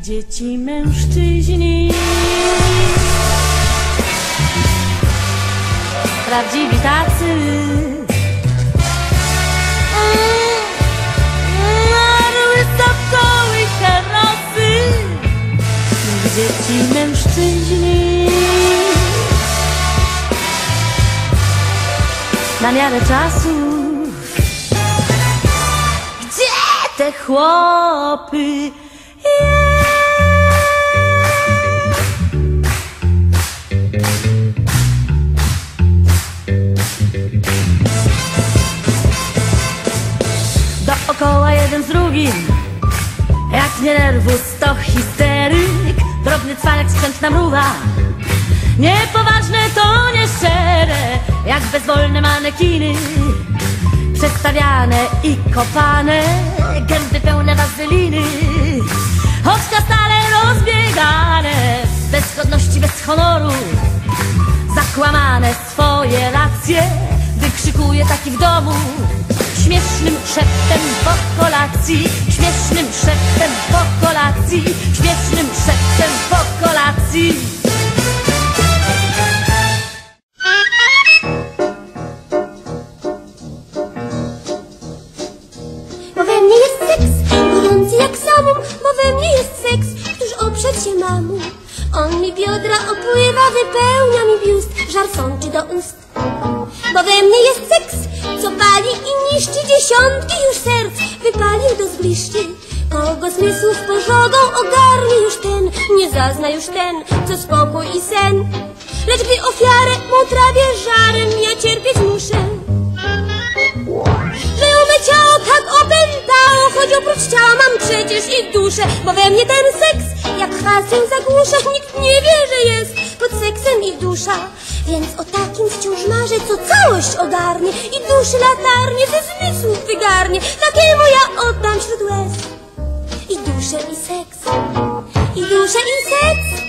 Gdzie ci mężczyźni? Prawdziwi tacy Marły sokoły karosy Gdzie ci mężczyźni? Na miarę czasu Gdzie te chłopy? Dookoła jeden z drugim. Jak nie nerwus to histeryk. Drobny cwaniak skrzętna mruwa Niepoważne to nieszczere Jak bezwolne manekiny. Przedstawiane i kopane Gęby pełne wazyliny. Oczka stale rozbiegane Bez godności, bez honoru. Zakłamane swoje racje Wykrzykuje taki w domu Śmiesznym szeptem po kolacji Śmiesznym szeptem po kolacji Śmiesznym szeptem po kolacji. Bo we mnie jest seks, gorący jak samum Bo we mnie jest seks, któż oprzeć się mamu? On mi biodra opływa, wypełnia mi biust. Żar pali i niszczy Dziesiątki już serc wypalił do zgliszczy Kogo zmysłów pożogą ogarnie już ten Nie zazna już ten, co spokój i sen. Lecz gdy ofiarę mu trawię żarem Ja cierpieć muszę. Że ją me ciało tak opętało Choć oprócz ciała mam przecież i duszę. Bo we mnie ten seks jak hasę zagłusza Nikt nie wie, że jest pod seksem i dusza Więc o takim wciąż marzę, co całość ogarnie I duszy latarnie ze zmysłów wygarnie. Takiemu ja oddam wśród łez I duszę i seks. I duszę i seks